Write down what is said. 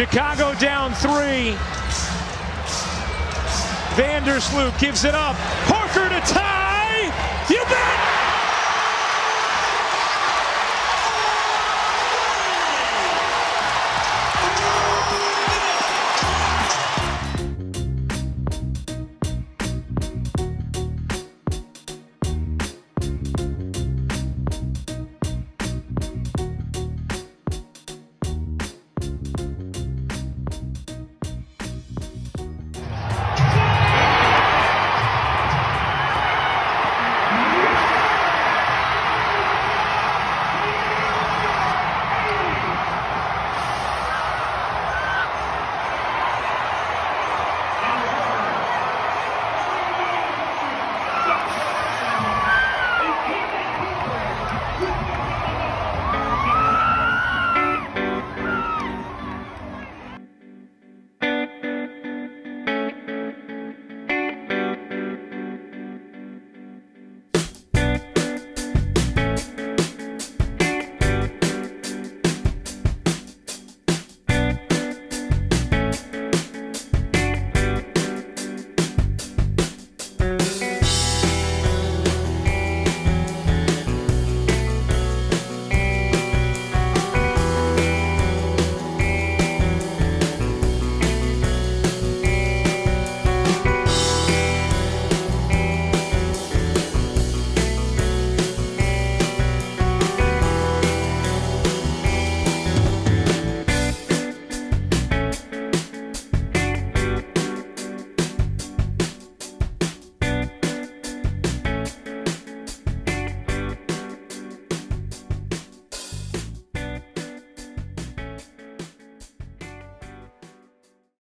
Chicago down three. Vandersloot gives it up. Parker to tie.